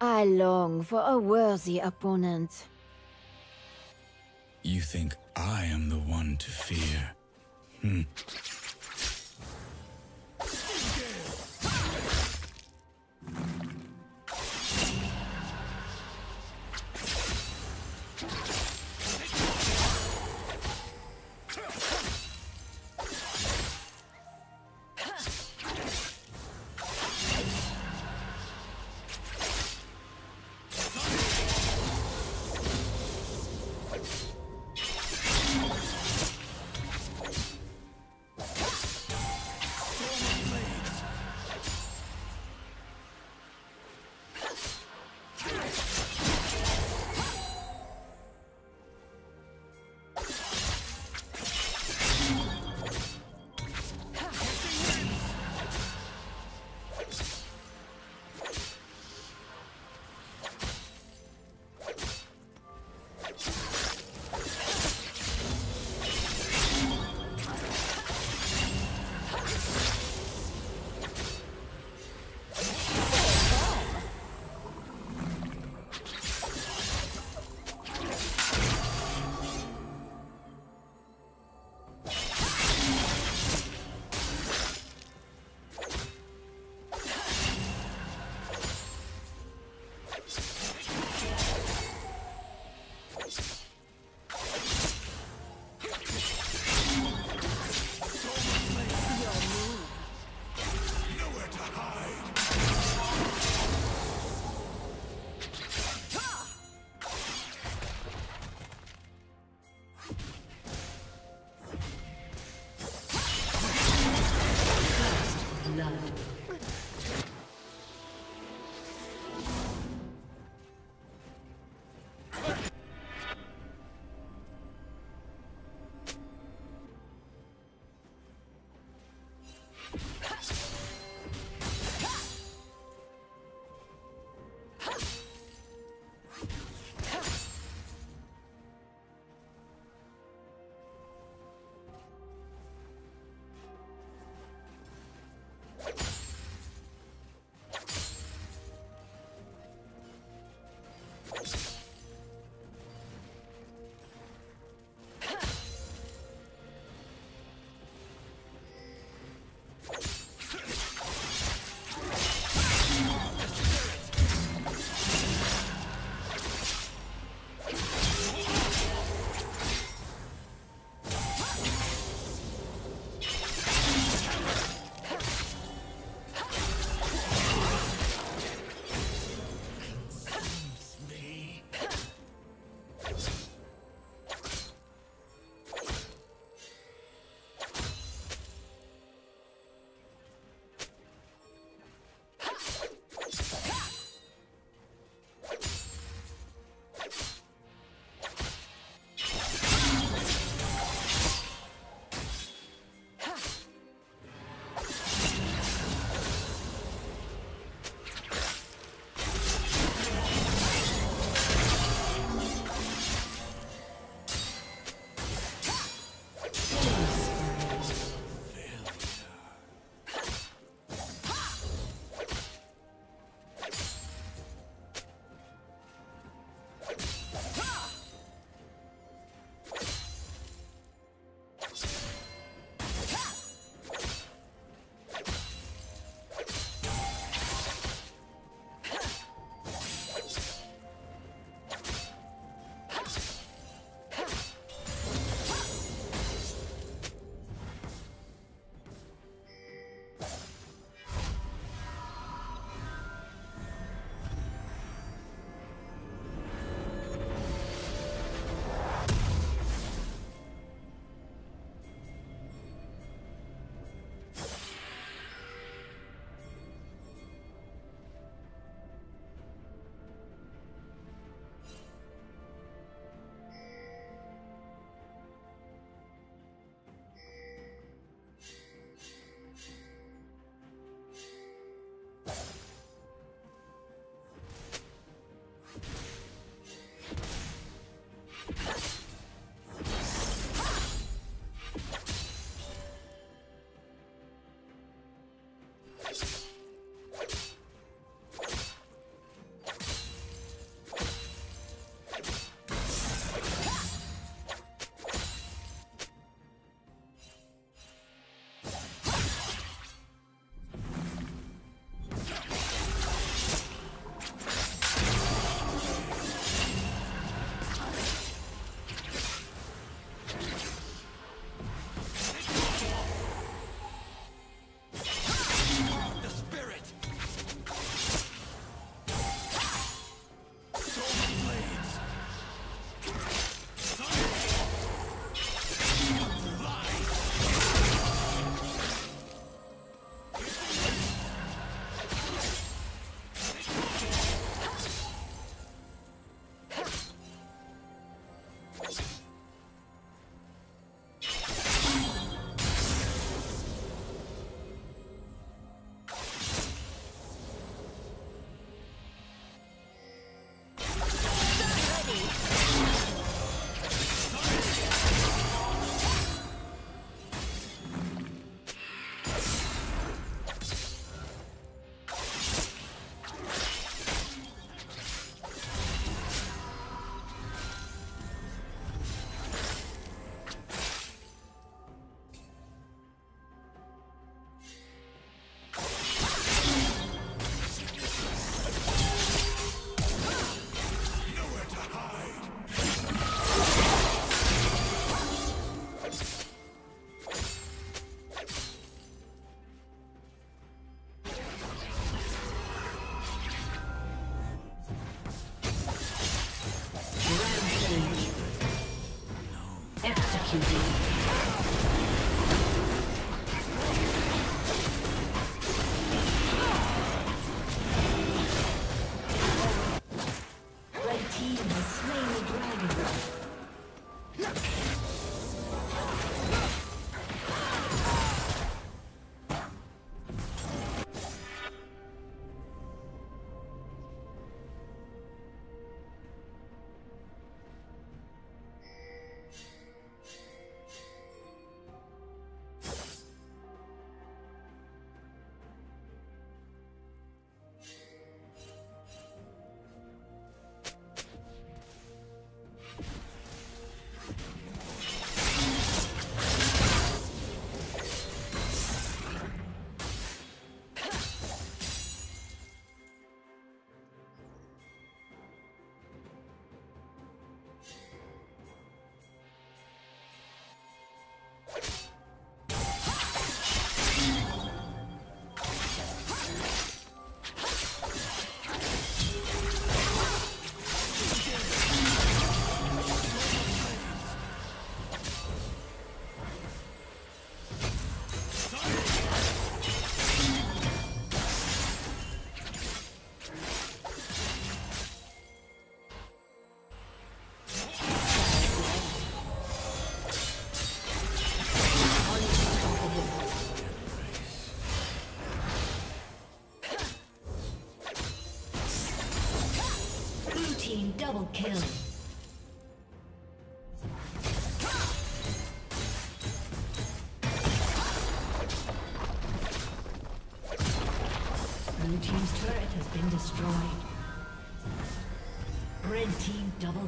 I long for a worthy opponent. You think I am the one to fear? Hmm. you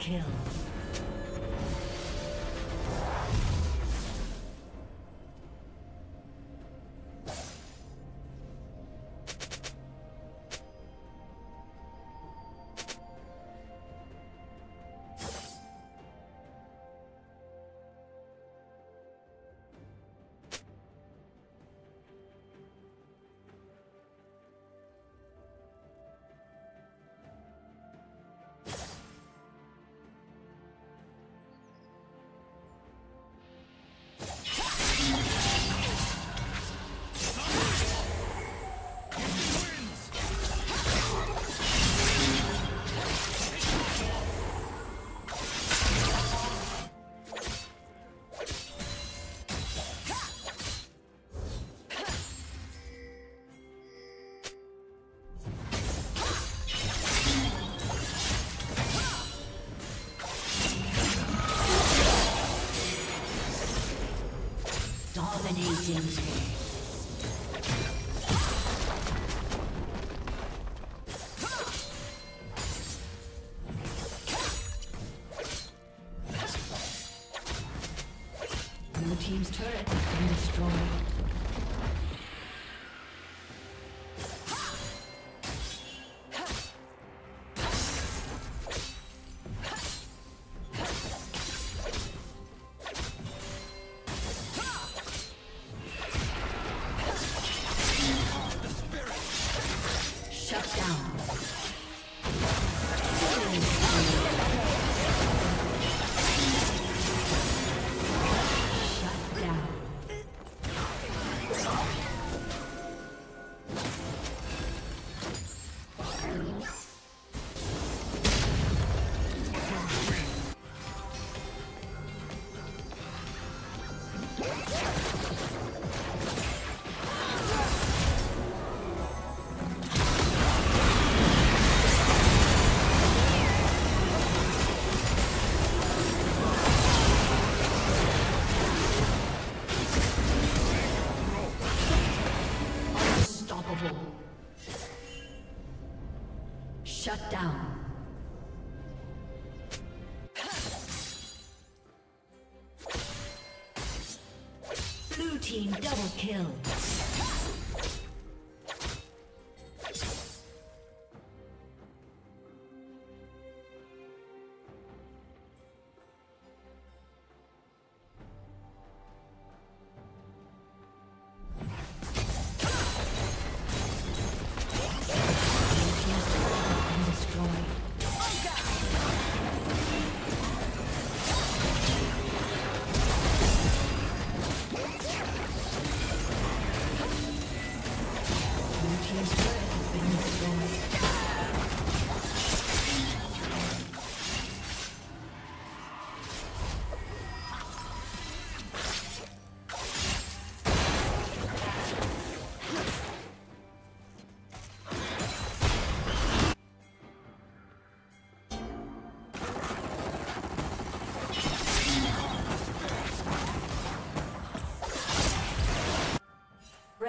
kill. Kill.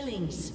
Killing.